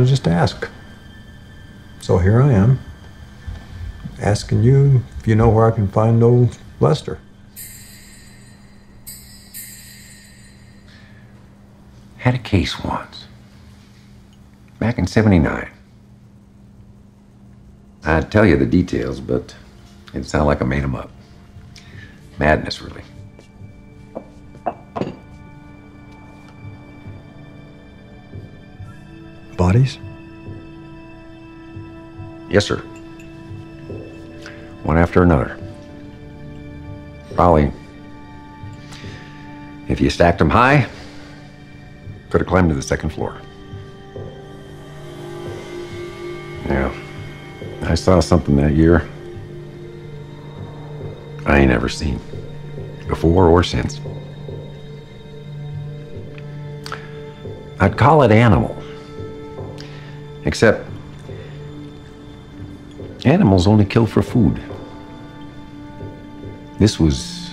to just ask. So here I am, asking you if you know where I can find old Lester. Had a case once. Back in 79. I'd tell you the details, but it'd sound like I made them up. Madness, really. Bodies? Yes, sir. One after another. Probably, if you stacked them high, could have climbed to the second floor. Yeah. I saw something that year I ain't ever seen. Before or since. I'd call it animal. Except animals only kill for food. This was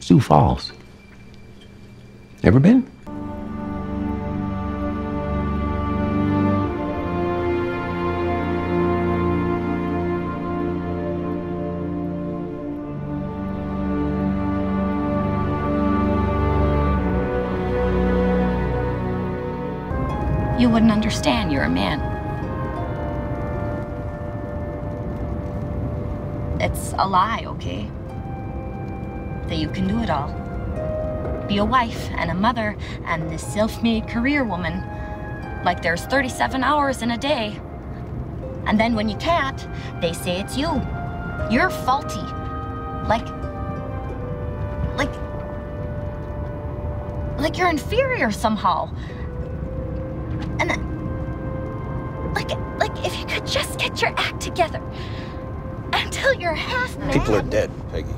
Sioux Falls. Ever been? Man. It's a lie, okay? That you can do it all. Be a wife and a mother and this self-made career woman. Like there's 37 hours in a day. And then when you can't, they say it's you. You're faulty. Like, like, like you're inferior somehow. And just get your act together until you're half mad. People are dead, Peggy.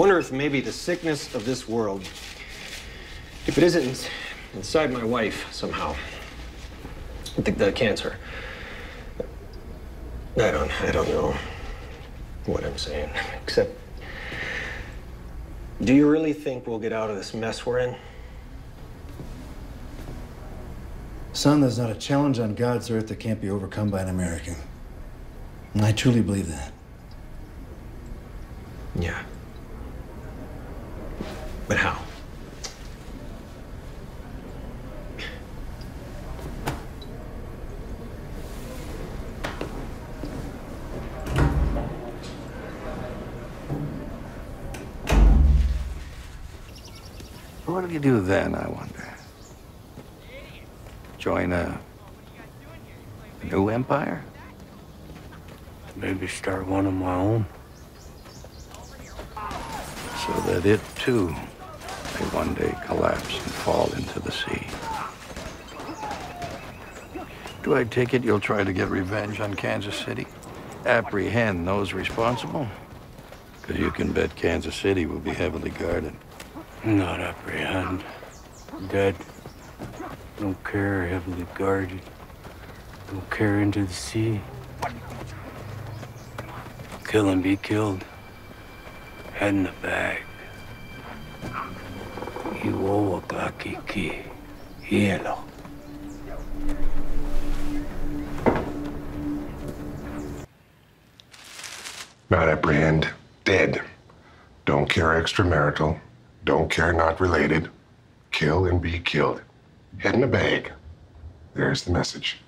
Wonder if maybe the sickness of this world, if it isn't inside my wife somehow, the, the cancer. I don't, I don't know what I'm saying, except, do you really think we'll get out of this mess we're in? Son, there's not a challenge on God's earth that can't be overcome by an American. And I truly believe that. Yeah. But how? What do you do then, I wonder? Join a, a new empire? Maybe start one of my own. So that it, too, may one day collapse and fall into the sea. Do I take it you'll try to get revenge on Kansas City? Apprehend those responsible? Because you can bet Kansas City will be heavily guarded. Not apprehend. Dead. Don't care, heavily guarded. Don't care into the sea. Kill and be killed. Head in the bag. Wakakiki. Hielo. Not apprehend. Dead. Don't care extramarital. Don't care not related. Kill and be killed. Head in a bag. There's the message.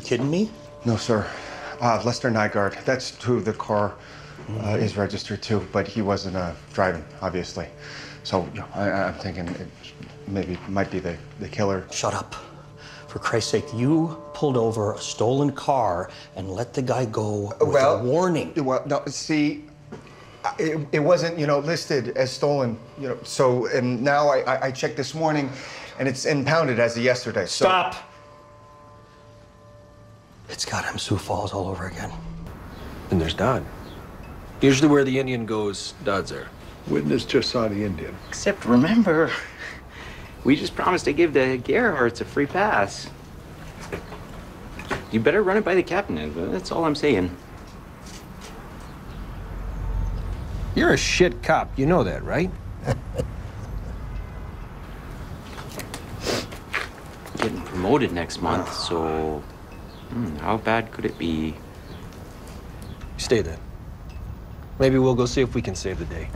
Kidding me? No, sir. Uh, Lester Nygaard. That's who the car uh, is registered to, but he wasn't uh, driving, obviously. So you know, I, I'm thinking it maybe might be the, the killer. Shut up. For Christ's sake, you pulled over a stolen car and let the guy go with well, a warning. Well, no, see, it, it wasn't, you know, listed as stolen, you know, so, and now I, I, I checked this morning, and it's impounded as of yesterday, so. Stop! It's goddamn Sioux Falls all over again. And there's Dodd. Usually where the Indian goes, Dodd's there. Witness just saw the Indian. Except remember, we just promised to give the Gerhardts a free pass. You better run it by the captain. That's all I'm saying. You're a shit cop. You know that, right? Getting promoted next month, so hmm, how bad could it be? Stay then. Maybe we'll go see if we can save the day.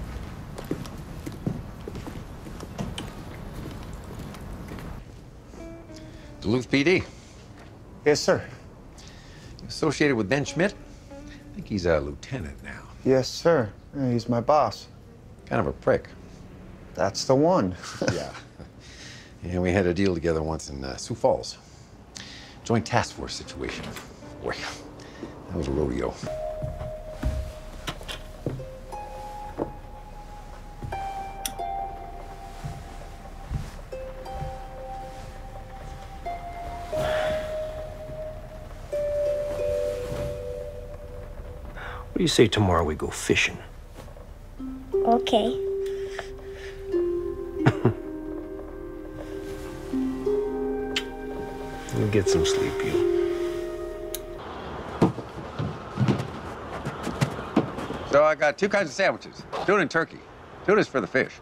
Duluth PD. Yes, sir. Associated with Ben Schmidt? I think he's a lieutenant now. Yes, sir. He's my boss. Kind of a prick. That's the one. yeah. And we had a deal together once in uh, Sioux Falls. Joint task force situation. Boy, that was a rodeo. What do you say tomorrow we go fishing? Okay. You get some sleep, you. So I got two kinds of sandwiches tuna and turkey. Tuna's for the fish.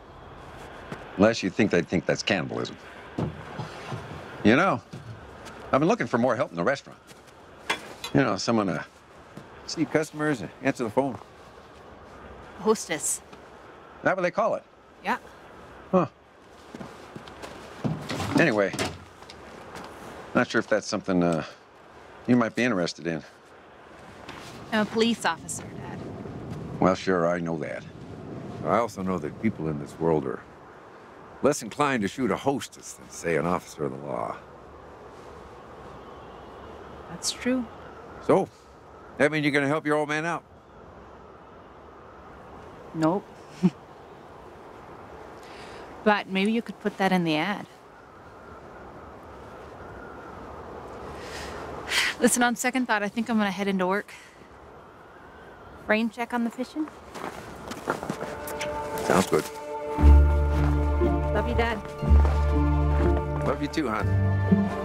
Unless you think they'd think that's cannibalism. You know, I've been looking for more help in the restaurant. You know, someone to see customers, and answer the phone. Hostess. That what they call it? Yeah. Huh. Anyway, not sure if that's something uh, you might be interested in. I'm a police officer, Dad. Well, sure, I know that. I also know that people in this world are less inclined to shoot a hostess than, say, an officer of the law. That's true. So, that mean you're gonna help your old man out? Nope. but maybe you could put that in the ad. Listen, on second thought, I think I'm gonna head into work. Rain check on the fishing. Sounds good. Love you, Dad. Love you too, hon.